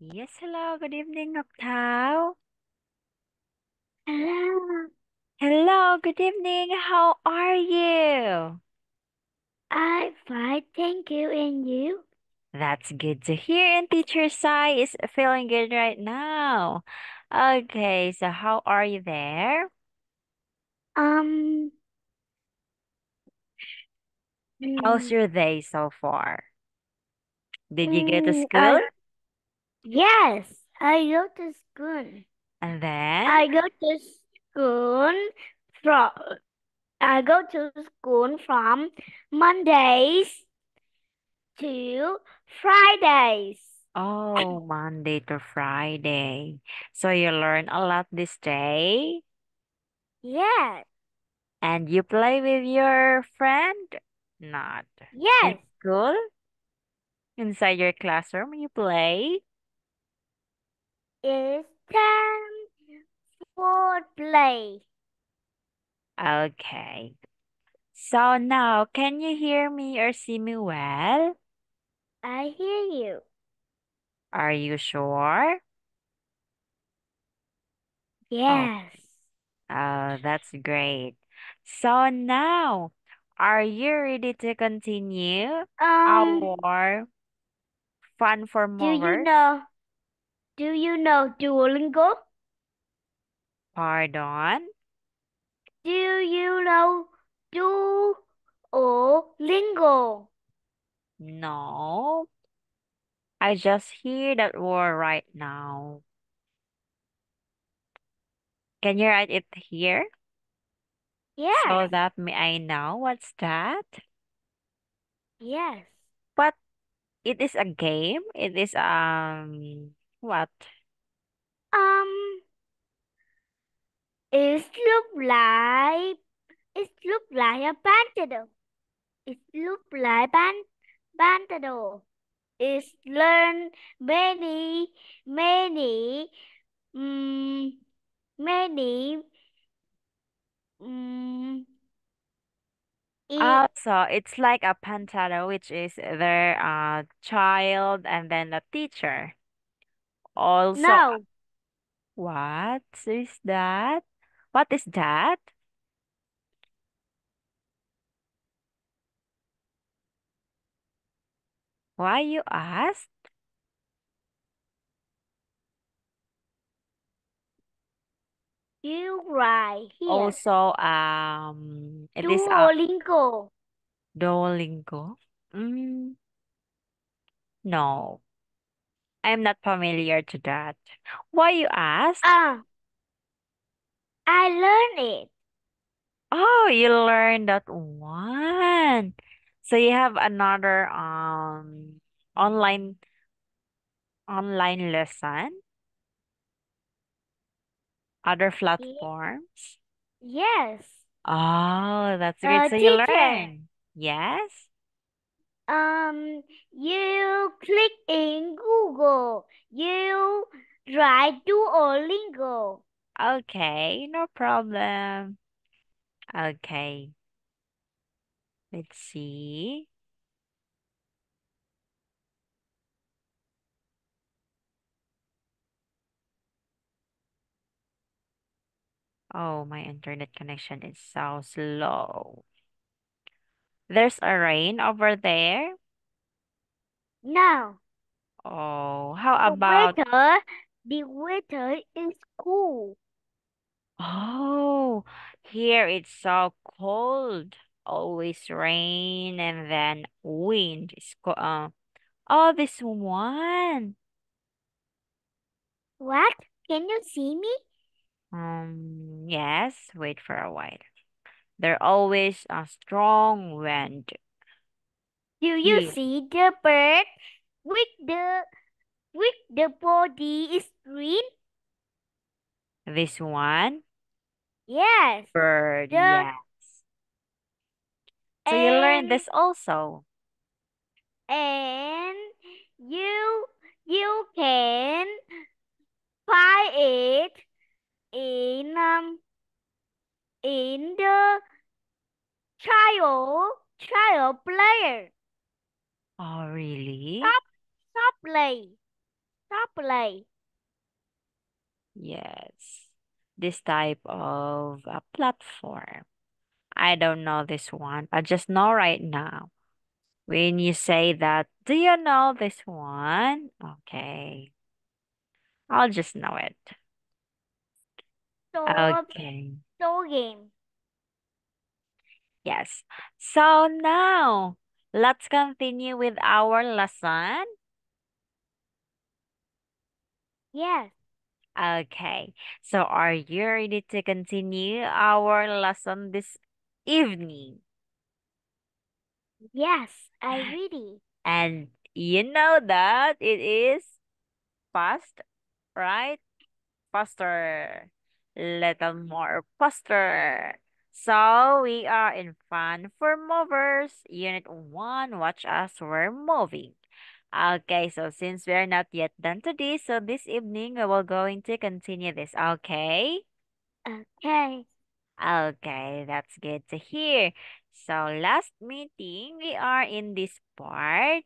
Yes, hello, good evening, Octao. Hello, Hello, good evening, how are you? I'm fine, thank you, and you? That's good to hear, and teacher Sai is feeling good right now. Okay, so how are you there? Um, How's mm, your day so far? Did you go to mm, school? Yes, I go to school. And then? I go to school from, I go to school from Mondays to Fridays. Oh, Monday to Friday. So you learn a lot this day? Yes, And you play with your friend? Not. In yes, school? Inside your classroom, you play? It's time for play. Okay. So now, can you hear me or see me well? I hear you. Are you sure? Oh, Yes. uh, that's great. So now, are you ready to continue Um, our fun for do you know? Do you know Duolingo? Pardon? Do you know Duolingo? No, I just hear that word right now. Can you write it here Yeah. so that may I know what's that? yes. But it is a game. It is um what? Um, it look like it look like a pantado. It look like pan pantado. It's learn many many mm, many mm, it Also, it's like a pantado, which is their uh child and then the teacher. Also, no what is that? What is that? Why you ask? you right here. Also, um, it is a Duolingo. Duolingo. Mm, no, I'm not familiar to that. Why you ask? Ah, I learned it. Oh, you learned that one. So you have another um online online lesson, other Ye- platforms. Yes. Oh, that's great. Uh, So you teacher. learn. Yes? Um, you click in Google. You write Duolingo. Okay, no problem. Okay, let's see. Oh, my internet connection is so slow. There's a rain over there. No. Oh, how about... the weather, the weather is cool. Oh, here it's so cold. Always rain and then wind. It's co- uh, oh, this one. What? Can you see me? Um, yes, wait for a while. There always a strong wind Do you here. see the bird with the with the body is green? This one, Yes. bird, The yes. So you learned this also. and you you can find it in um in the child child player Oh, really? stop stop play Stop play. Yes. This type of a platform. I don't know this one. I just know right now. When you say that, do you know this one? Okay. I'll just know it. Stop. Okay. So game. Yes. So now, let's continue with our lesson. Yes. Okay. So are you ready to continue our lesson this evening? Yes, I ready. And you know that it is fast, right? Faster. Little more faster. So we are in Fun for Movers, Unit 1. Watch us, we're moving. Okay, so since we're not yet done today, so this evening we will going to continue this, okay? Okay. Okay, that's good to hear. So last meeting, we are in this part.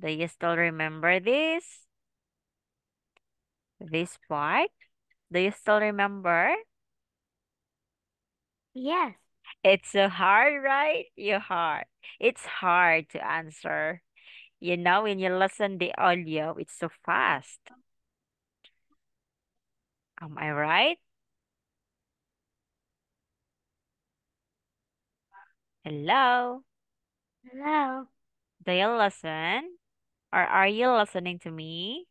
Do you still remember this? This part? Do you still remember? Yes. It's so hard, right? You hard. It's hard to answer. You know, when you listen the audio, it's so fast. Am I right? Hello? Hello. Do you listen? Or are you listening to me?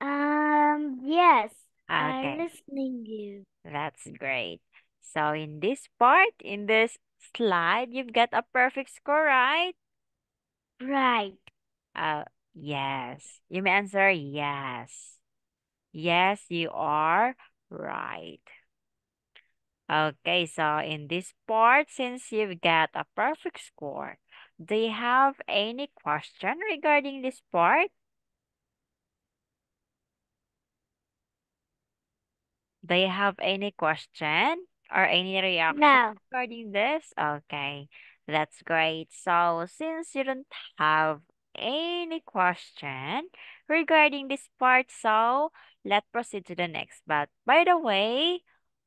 Um, yes. I'm Okay, listening you. that's great. So in this part, in this slide, you've got a perfect score, right? Right. Uh, yes. You may answer yes. Yes, you are right. Okay, so in this part, since you've got a perfect score, do you have any question regarding this part? Do you have any question or any reaction No. regarding this? Okay, that's great. So since you don't have any question regarding this part, so let's proceed to the next. But by the way,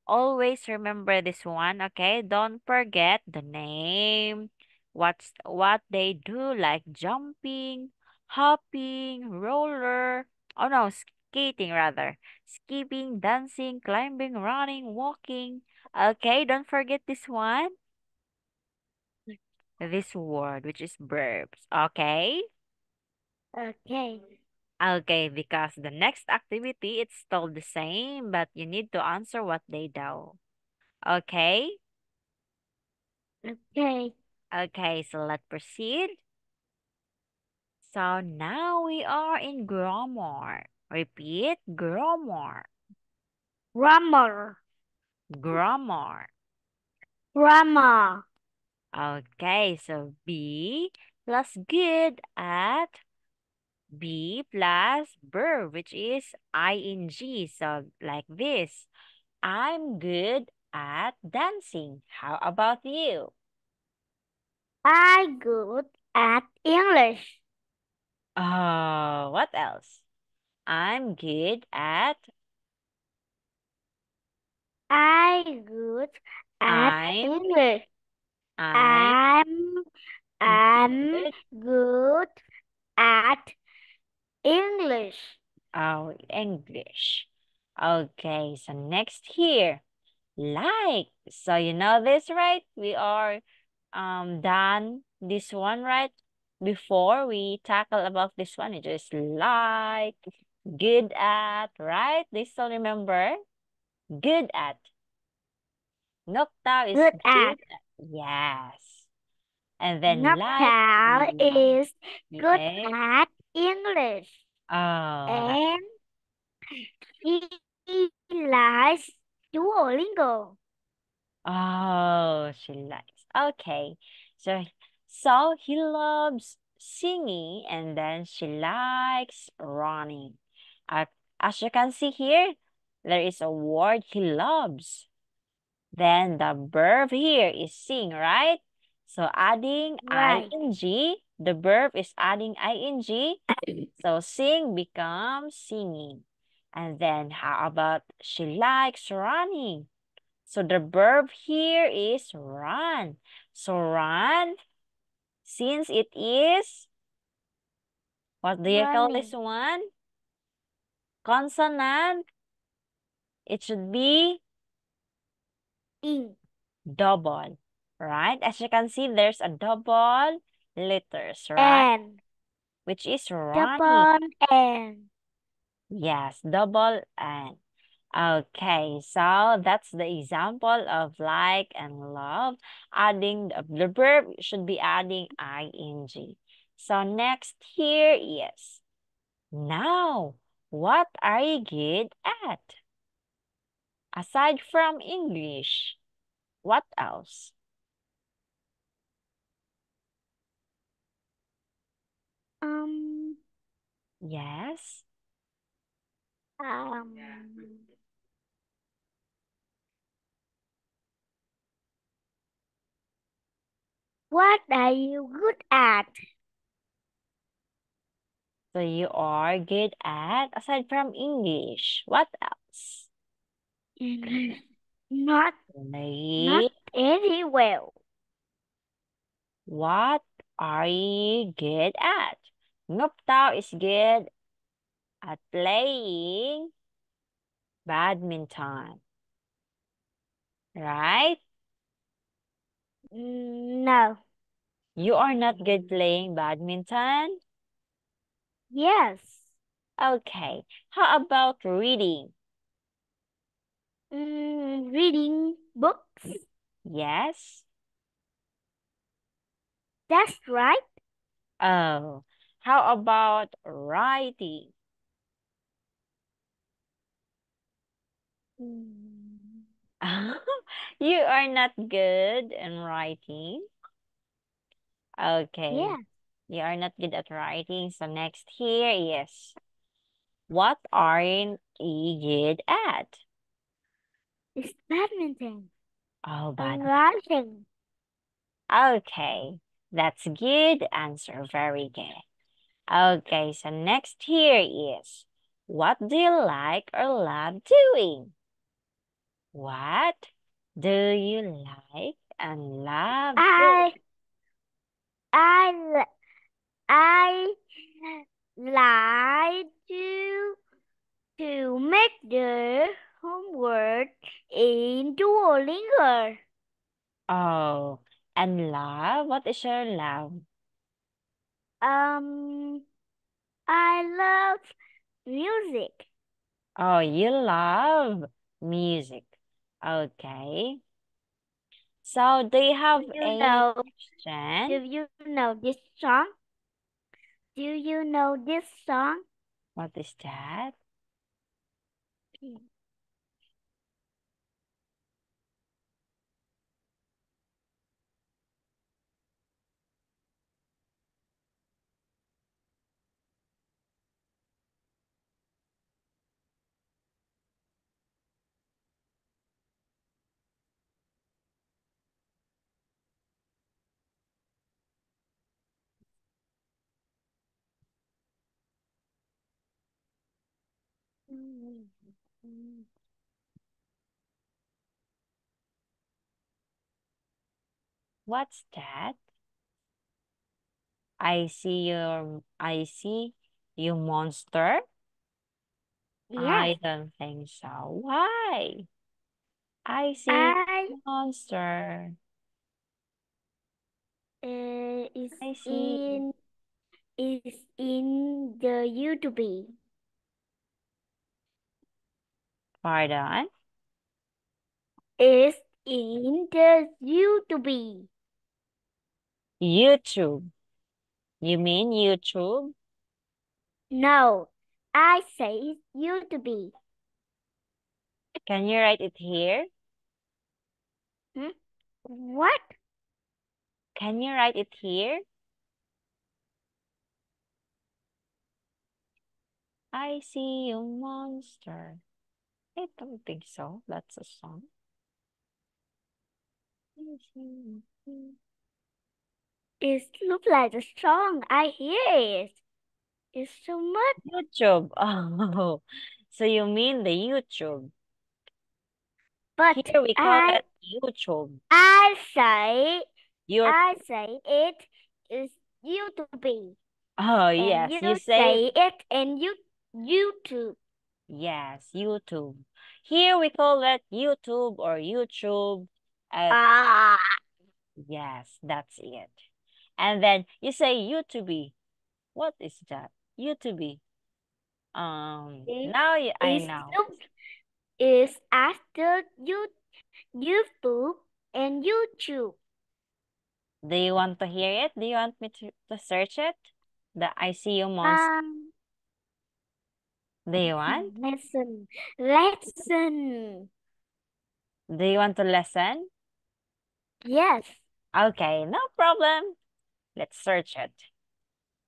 always remember this one, okay? Don't forget the name, what's what they do, like jumping, hopping, roller. Oh no, skating rather. Skipping, dancing, climbing, running, walking. Okay, don't forget this one. This word, which is verbs. Okay? Okay. Okay, because the next activity, it's still the same, but you need to answer what they do. Okay? Okay. Okay, so let's proceed. So now we are in grammar. Repeat, grammar. Grammar. Grammar. Grammar. Okay, so B plus good at B plus verb, which is ing. So like this. I'm good at dancing. How about you? I good at English. Oh, what else? I'm good at I good at I'm English. I'm I'm good. good at English. Oh, English. Okay, so next here. Like. So you know this, right? We are um done this one, right? Before we tackle about this one, it is like, good at, right? They still remember? Good at. Nocta is Good good at. at. Yes. And then like, is good Yes. at English. Oh, And he likes Duolingo. oh, she likes. Okay. So, so he loves singing and then she likes running. Uh, as you can see here, there is a word he loves. Then the verb here is sing, right? So adding Right. ing the verb is adding ing. So sing becomes singing. And then how about she likes running? So the verb here is run. So run, since it is, what do you call this one? Consonant. It should be E. double, right? As you can see, there's a double letters, right? N. Which is running. Double N. Yes, double N. Okay, so that's the example of like and love. Adding the, the verb should be adding ing. So next here is now. What are you good at? Aside from English, what else? Um. Yes. Um. What are you good at? So you are good at, aside from English, what else? English. Not, not very well. What are you good at? Ngọc Tao is good at playing badminton. Right? Mm, no. You are not good playing badminton? Yes. Okay. How about reading? Mm, reading books. Yes. That's right. Oh, how about writing? Mm. you are not good in writing? Okay. Yeah. You are not good at writing. So next here is, what aren't you good at? It's badminton. Oh, badminton. writing. Okay, that's good answer. Very good. Okay, so next here is, what do you like or love doing? What do you like and love I, doing? I, I like to, to make the homework in Duolingo. Oh, and love? What is your love? Um, I love music. Oh, you love music. Okay. So, do you have Do you any know, question? do you know this song? Do you know this song? What is that? Hmm. What's that? I see your, I see you monster. I don't think so. Why? I see I monster. uh, is I see. in is in the YouTube. Pardon? Is in the YouTube. YouTube. You mean YouTube? No, I say YouTube. Can you write it here? Hmm? What? Can you write it here? I see you monster. I don't think so. That's a song. It looks like a song. I hear it. It's so much. YouTube. Oh, so you mean the YouTube? But Here we call I, it YouTube. I say, I say it is YouTube. oh And yes, you, you say say it and you YouTube. Yes, YouTube. Here we call it YouTube or YouTube. Uh, Ah, yes, that's it. And then you say YouTube. What is that? YouTube. Um, It now y- I know. is after you YouTube and YouTube. Do you want to hear it? Do you want me to, to search it? The ICU monster. Um, Do you want? lesson, lesson. Do you want to listen? Yes. Okay, no problem. Let's search it.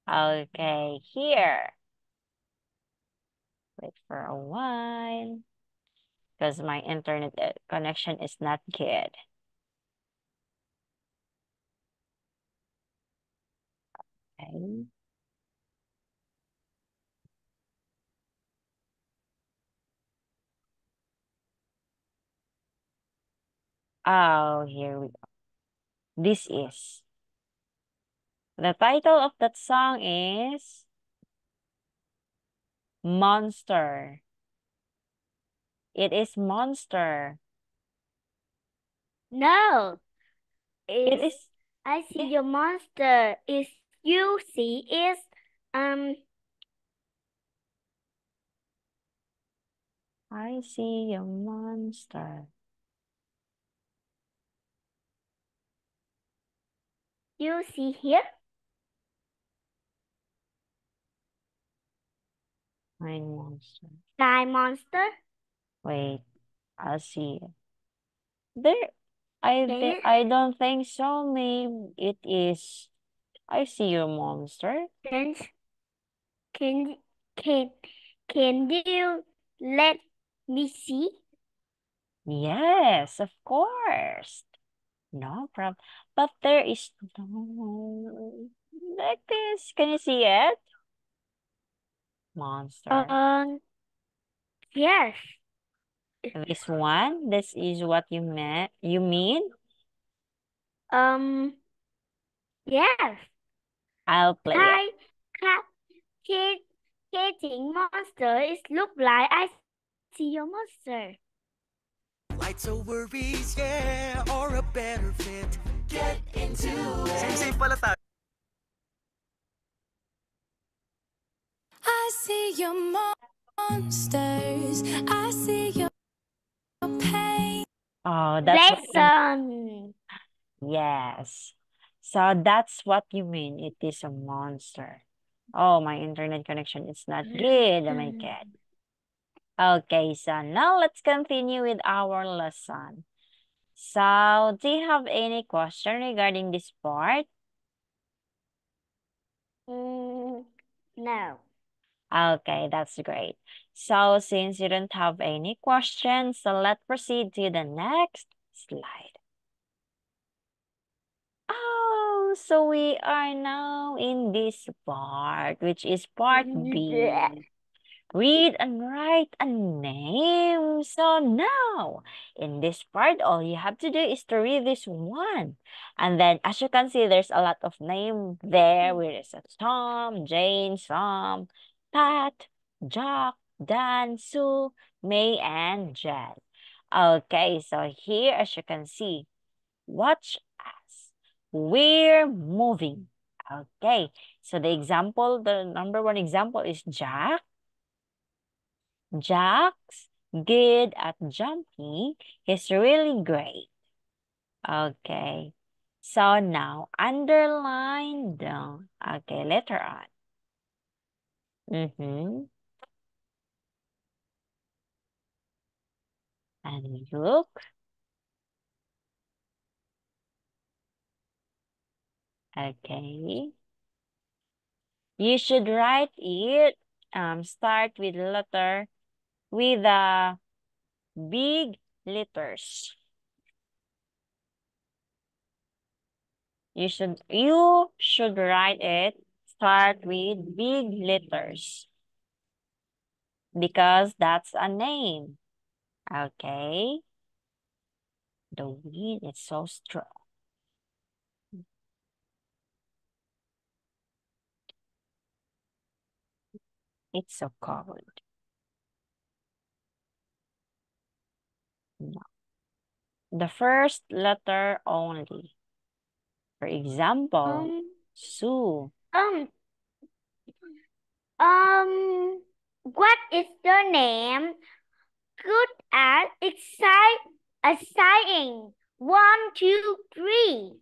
Okay, here. Wait for a while. Because my internet uh, connection is not good. Okay. Oh, here we go. This is. The title of that song is Monster. It is Monster. No. It Is is I see your monster. Is you see is um I see a monster. You see here? Mine monster. Sky monster. Wait, I'll see. There, I thi- you- I don't think so. Maybe it is. I see your monster. Can can can can you let me see? Yes, of course. No problem. But there is no like this. Can you see it? Monster. Um yes. This one. This is what you meant. You mean? Um yes. I'll play it. Hi cat kid catching monster is look like I see your monster. Lights or worries, yeah, or a better fit. Get into it. Same-same pala tayo. I see your monsters. I see your pain. Oh, that's what you Lesson. Yes. So that's what you mean. It is a monster. Oh, my internet connection is not good. Oh my. God. Okay, so now let's continue with our lesson. So, do you have any question regarding this part? Mm, no. Okay, that's great. So, since you don't have any questions, so let's proceed to the next slide. Oh, so we are now in this part, which is part B. Read and write a name. So now, in this part, all you have to do is to read this one. And then, as you can see, there's a lot of name there. Hmm. Where is it? Tom, Jane, Sam, Pat, Jack, Dan, Sue, May, and Jen. Okay, so here, as you can see, watch us. We're moving. Okay, so the example, the number one example is Jack. Jack's good at jumping. He's really great. Okay. So now underline down. Okay, later on. Mm-hmm. And look. Okay. You should write it. Um, start with letter with the big letters. You should you should write it start with big letters because that's a name. Okay. The wind is so strong. It's so cold. No. The first letter only. For example, Um, Sue. um, um, what is your name? Good at excite, exciting. One, two, three.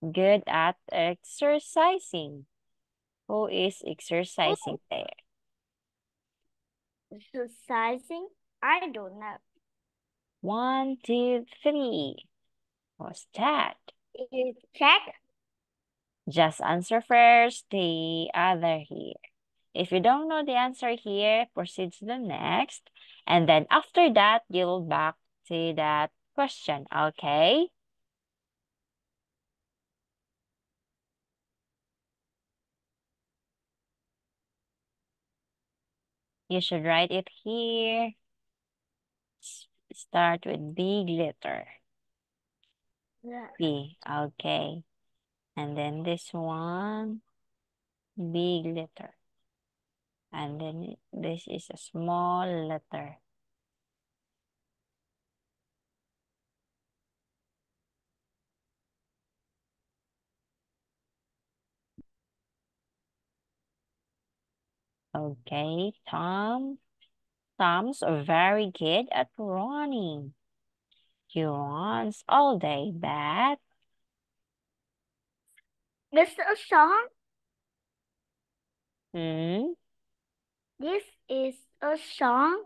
Good at exercising. Who is exercising there? Exercising? I don't know. One, two, three. What's that? Is check? Just answer first, the other here. If you don't know the answer here, proceed to the next. And then after that, you'll back to that question, okay? You should write it here. Start with big letter. Yeah. B, okay. And then this one, big letter. And then this is a small letter. Okay, Tom. Tom's very good at running. He runs all day, but This is a song. hmm, This is a song.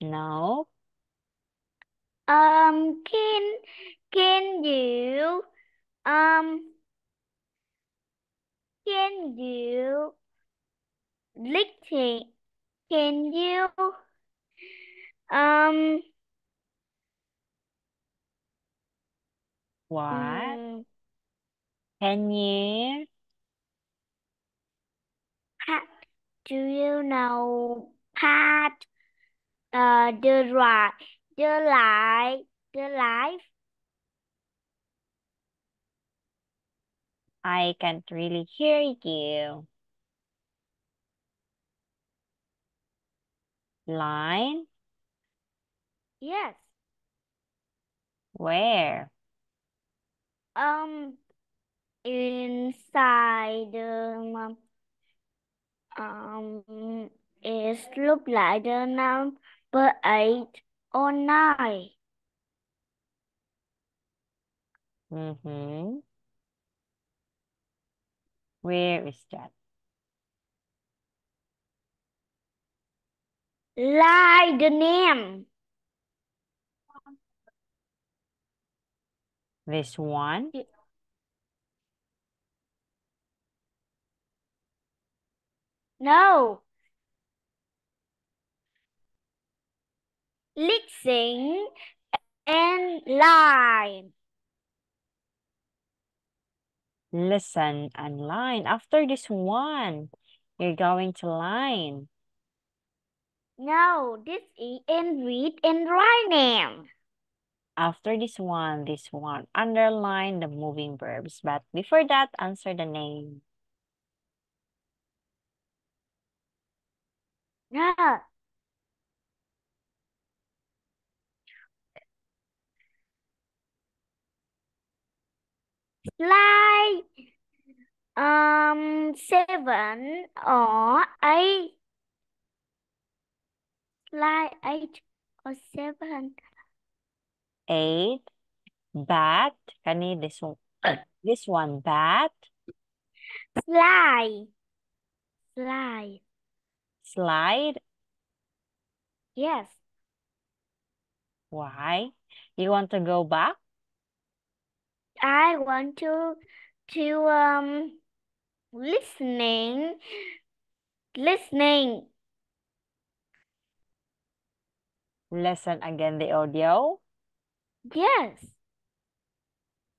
no, Um, can can you um can you listen? Can you um what? mm, Can you? pat, do you know pat uh the right the light the life I can't really hear you. Line? yes Where? um inside the um, um it look like the number eight or nine Mm-hmm. Where is that? Like the name This one? no listen and line Listen and line. After this one, you're going to line. No this is and read and write name After this one, this one. Underline the moving verbs. But before that, answer the name. no slide um seven or eight slide eight or seven Eight. Bat. Kani this one. This one, bat. slide slide Slide. yes Why? You want to go back? I want to to um listening listening Listen again the audio. Yes.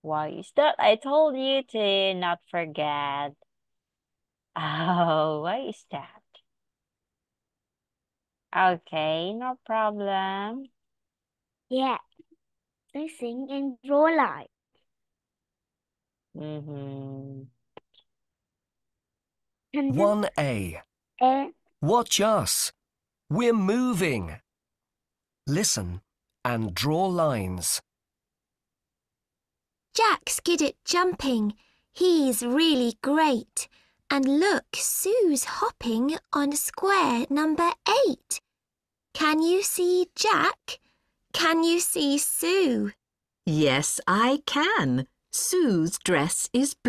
Why is that? I told you to not forget. Oh, why is that? Okay, no problem. Yeah. They sing and draw lines. Mm-hmm. 1A. A. Watch us. We're moving. Listen and draw lines. Jack's good at jumping. He's really great. And look, Sue's hopping on square number eight. Can you see Jack? Can you see Sue? Yes, I can. Sue's dress is blue.